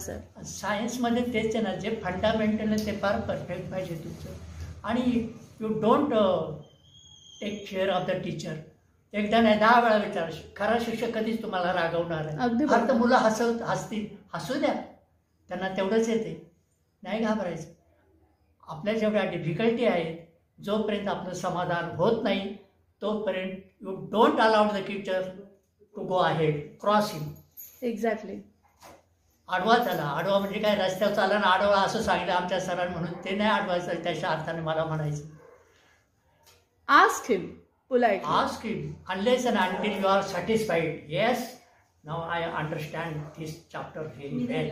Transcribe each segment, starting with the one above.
Sir सायन्समध्ये तेच आहे ना जे फंडामेंटल आहे ते फार परफेक्ट पाहिजे तुमचं. आणि you don't take care of the teacher एकदा नाही दहा वेळा विचार. खरा शिक्षक कधीच तुम्हाला रागवणार अगदी आहे फक्त. मुलं हसव हसतील. हसू द्या. त्यांना तेवढंच येते. नाही घाबरायचं. आपल्या जेवढ्या डिफिकल्टी आहेत जोपर्यंत आपलं समाधान होत नाही तोपर्यंत you don't allowed the teacher to go ahead crossing exactly आडवा त्याला आडवा म्हणजे काय? रस्त्यावर चालला ना आडवा असं सांगितलं आमच्या सरांनी म्हणून. ते नाही आडवायचं त्याच्या अर्थाने मला म्हणायचं. Ask him polite ask him. Unless and until you are satisfied. Yes. Now i understand this chapter very well.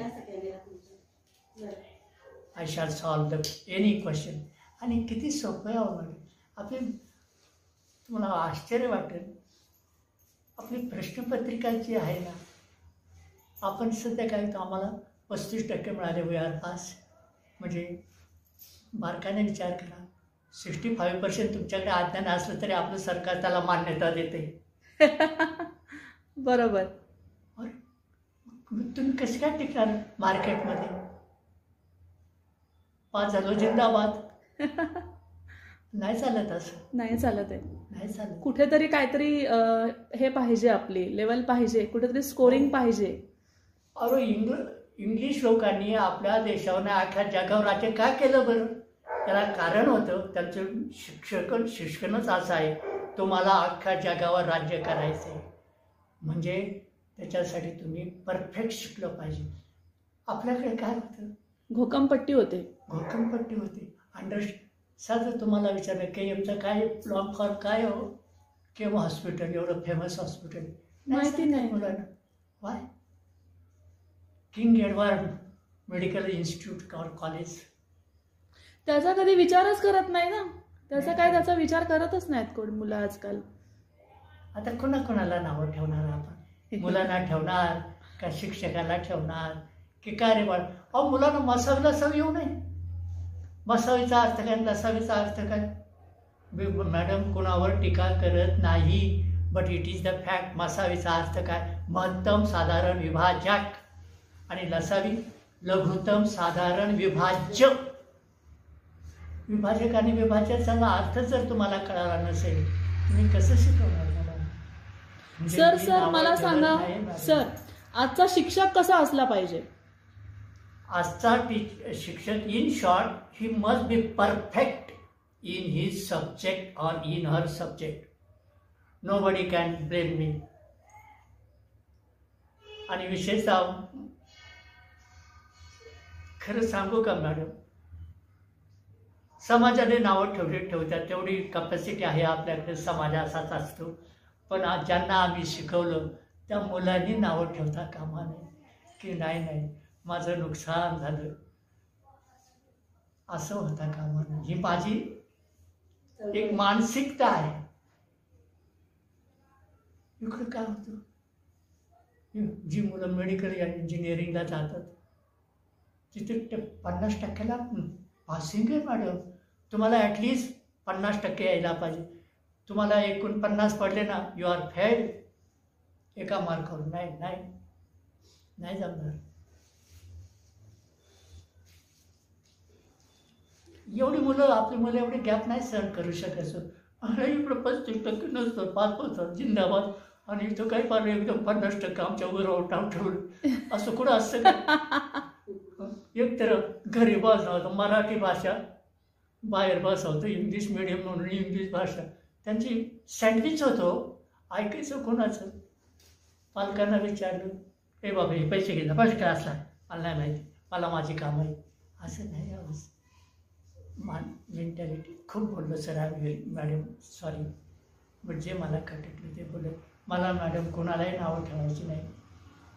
i shall solve the any question. आणि किती सोपं आहे अवघड. आपली तुम्हाला आश्चर्य वाटेल. आपली प्रश्नपत्रिका जी आहे ना आपण सध्या काय होतं आम्हाला पस्तीस टक्के मिळाले वी आर पास म्हणजे बारकाने विचार करा सिक्स्टी फाईव्ह पर्सेंट तुमच्याकडे अज्ञान असलं तरी आपलं सरकार त्याला मान्यता देते. बरोबर. तुम्ही कसे काय टिकणार मार्केटमध्ये? पाच झालो जिंदाबाद. नाही चालत असं. नाही चालत आहे. नाही चालत. कुठेतरी काहीतरी हे पाहिजे आपली लेवल पाहिजे कुठेतरी स्कोरिंग पाहिजे. अरे इंग्ल इंग्लिश लोकांनी आपल्या देशावर अख्ख्या जगावर राज्य का केलं बरं? त्याला कारण होतं त्यांचं शिक्षक शिक्षणच असं आहे. तुम्हाला अख्ख्या जगावर राज्य करायचं आहे म्हणजे त्याच्यासाठी तुम्ही परफेक्ट शिकलं पाहिजे. आपल्याकडे काय होतं? घोकमपट्टी होते. घोकमपट्टी होती. अंडर साधं तुम्हाला विचारलं के एमचं काय लॉंग फॉर्म काय हो? केम हॉस्पिटल एवढं फेमस हॉस्पिटल माहिती नाही. मुलांना. Why King Edward medical institute और कॉलेज. त्याचा कधी विचारच करत नाही ना? त्याचा काय त्याचा विचार करतच नाहीत कोण मुलं आजकाल. आता कोणा कोणाला नावं ठेवणार आपण? मुलांना ठेवणार का शिक्षकाला ठेवणार? की काय रे बाळ? अहो मुलांना मसावीला सव येऊ नये. मसावीचा अर्थ काय लसावीचा अर्थ काय? मी मॅडम कोणावर टीका करत नाही but it is the fact मसावीचा अर्थ काय? महत्तम साधारण विभाजक. आणि लसावी लघुतम साधारण विभाज्य. विभाजक आणि विभाजकाचा अर्थ जर तुम्हाला कळाला नसेल तुम्ही कसं शिकवणार म्हणजे सर सर मला सांगा. सर आजचा शिक्षक कसा असला पाहिजे? आजचा टी शिक्षक in short he must be perfect in his subject or in her subject nobody can blame me आणि विशेषतः खरं सांगू का मॅडम? समाजाने नावं ठेवली ठेवतात. तेवढी कपॅसिटी आहे आपल्याकडे. समाज असाच असतो. पण आज ज्यांना आम्ही शिकवलं त्या मुलांनी नावं ठेवता कामा नये. की नाही नाही. माझं नुकसान झालं. असं होता कामा नये. ही माझी एक मानसिकता आहे. इकडं काय होतं? जी मुलं मेडिकल इंजिनिअरिंगला जातात तिथे ते पन्नास टक्क्याला पासिंग आहे मॅडम तुम्हाला ॲटलिस्ट पन्नास टक्के यायला पाहिजे. तुम्हाला एकूण पन्नास पडले ना यू आर फेल एका मार्कावर नाही नाही. नाही जमणार. एवढी मुलं आपली मुलं एवढी गॅप नाही सहन करू शकायचं अरे इकडं पस्तीस टक्के नसतं पाच पाच जिंदाबाद. आणि इथं काही पाहिलं एकदम पन्नास टक्के आमच्या वर टाव ठेवलं असं कुठं असतं का? एक तर घरी बसवतं मराठी भाषा बाहेर बसवतं इंग्लिश मिडियम म्हणून इंग्लिश भाषा. त्यांची सँडविच होतो ऐकायचं कोणाचं? पालकांना विचारलं ए बाबा हे पैसे घेतला फर्स्ट क्लासला मला नाही माहिती मला माझी काम आहे असं नाही मान मेंटॅलिटी खूप बोललो सर आम्ही मॅडम सॉरी बट जे मला खटकलं ते बोलत मला मॅडम कोणालाही नावं ठेवायची नाही.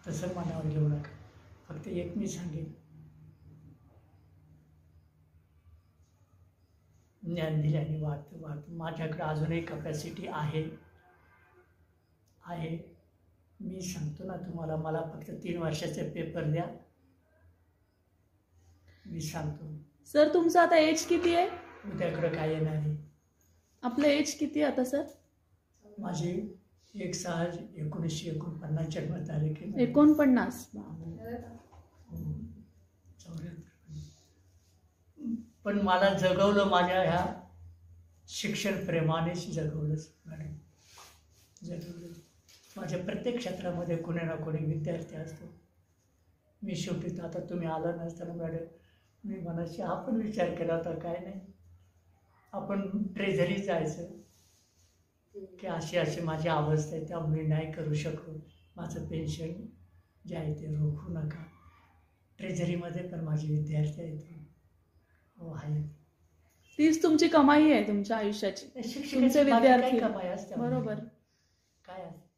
तसं मनावर घेऊ नका. फक्त एक मी सांगेन ज्ञान दिल्याने वाढतं वाढतं माझ्याकडे अजूनही कपॅसिटी आहे. आहे. मी सांगतो ना तुम्हाला मला फक्त तीन वर्षाचे पेपर द्या. मी सांगतो. सर तुमचं आता एज किती आहे? उद्याकडं काय येणार आहे? आपलं एज किती आहे आता सर माझी एक सहा एकोणीसशे एकोणपन्नास जन्म तारीख एकोणपन्नास. हम्म. पण मला जगवलं माझ्या ह्या शिक्षण प्रेमानेच जगवलंच मॅडम जगवलं माझ्या प्रत्येक क्षेत्रामध्ये कोणी ना कोणी विद्यार्थी असतो. मी शेवटी तर आता तुम्ही आला नसताना मॅडम मी मनाशी आपण विचार केला होता काय नाही. आपण ट्रेझरी जायचं. की अशी अशी माझी अवस्था आहे त्यामुळे नाही करू शकलो. माझं पेन्शन जे आहे ते रोखू नका. ट्रेझरीमध्ये पण माझे विद्यार्थी आहेत. तीच तुमची कमाई आहे तुमच्या आयुष्याची. तुमचे विद्यार्थी. कमाई असते. बरोबर. काय असते?